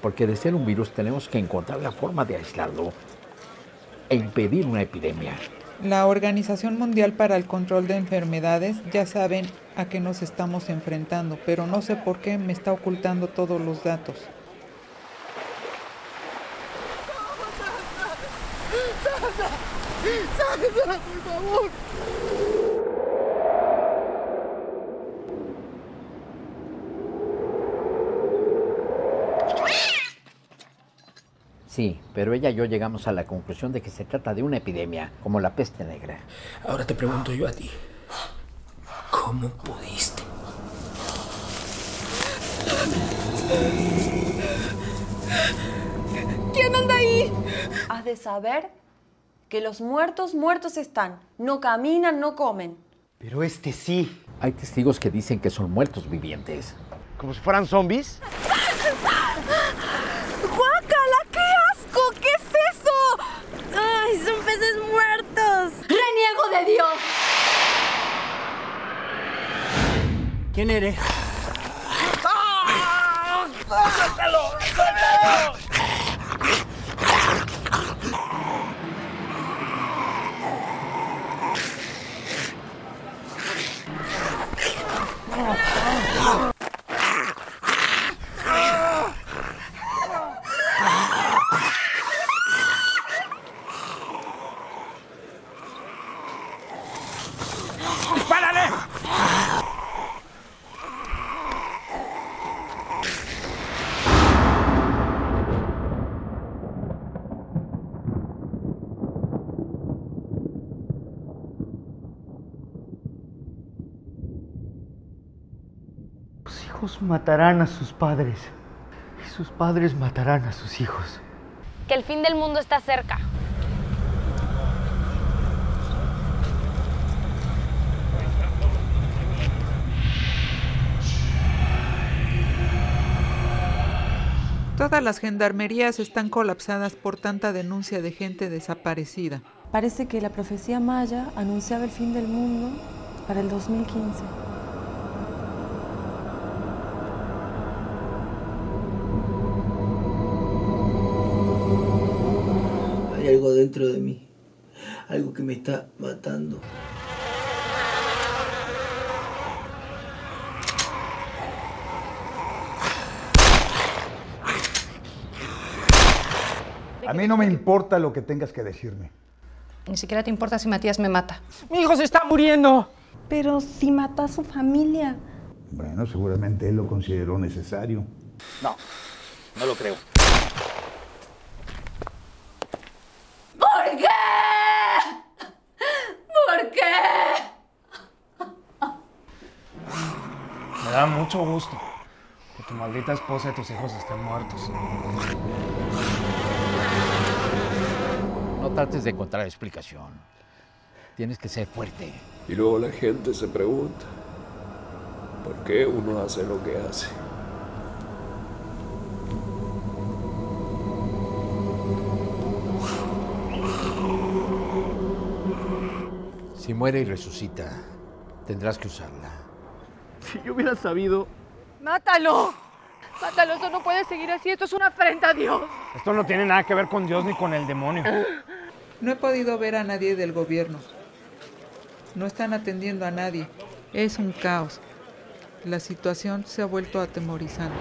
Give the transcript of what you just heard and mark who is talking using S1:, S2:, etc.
S1: Porque de ser un virus tenemos que encontrar la forma de aislarlo e impedir una epidemia.
S2: La Organización Mundial para el Control de Enfermedades ya saben a qué nos estamos enfrentando, pero no sé por qué me está ocultando todos los datos.
S3: ¡Sandra, por favor!
S1: Sí, pero ella y yo llegamos a la conclusión de que se trata de una epidemia, como la peste negra.
S4: Ahora te pregunto yo a ti. ¿Cómo pudiste?
S5: ¿Quién anda ahí?
S6: Has de saber que los muertos muertos están. No caminan, no comen.
S7: Pero este sí.
S1: Hay testigos que dicen que son muertos vivientes.
S7: ¿Como si fueran zombies?
S5: ¡Guácala! ¡Qué asco! ¿Qué es eso? ¡Ay, son peces muertos!
S6: ¡Reniego de Dios!
S7: ¿Quién eres?
S8: Hijos matarán a sus padres y sus padres matarán a sus hijos.
S9: Que el fin del mundo está cerca.
S2: Todas las gendarmerías están colapsadas por tanta denuncia de gente desaparecida.
S6: Parece que la profecía maya anunciaba el fin del mundo para el 2015.
S10: Algo dentro de mí, algo que me está matando.
S11: A mí no me importa lo que tengas que decirme.
S12: Ni siquiera te importa si Matías me mata.
S7: ¡Mi hijo se está muriendo!
S5: Pero si mató a su familia.
S11: Bueno, seguramente él lo consideró necesario.
S1: No, no lo creo.
S6: ¿Por qué? ¿Por qué?
S4: Me da mucho gusto que tu maldita esposa y tus hijos estén muertos.
S1: No trates de encontrar explicación. Tienes que ser fuerte.
S13: Y luego la gente se pregunta, ¿por qué uno hace lo que hace?
S1: Si muere y resucita, tendrás que usarla.
S8: Si yo hubiera sabido...
S9: ¡Mátalo! ¡Mátalo! Eso no puede seguir así. Esto es una afrenta a Dios.
S4: Esto no tiene nada que ver con Dios ni con el demonio.
S2: No he podido ver a nadie del gobierno. No están atendiendo a nadie. Es un caos. La situación se ha vuelto atemorizante.